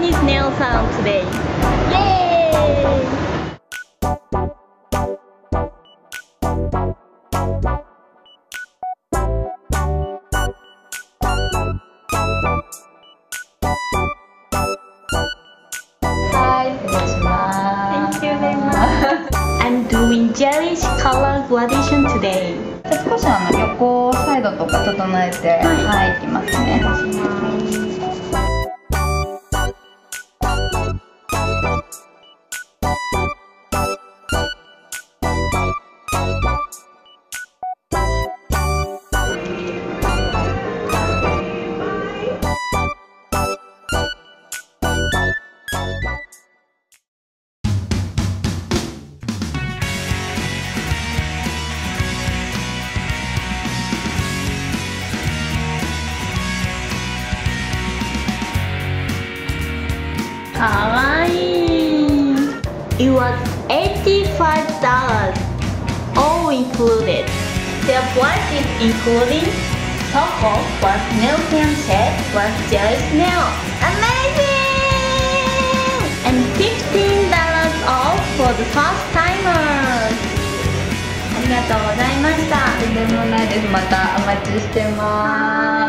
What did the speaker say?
Japanese nail salon today. I'm doing gelish color gradation today. 少しあの横サイドとか整えてはい、い、きますね かわいい It was $85 all included The price is including Toco plus nail cam set plus jelly nail Amazing! And $15 off for the first timers ありがとうございましたとんでもないですまたお待ちしてます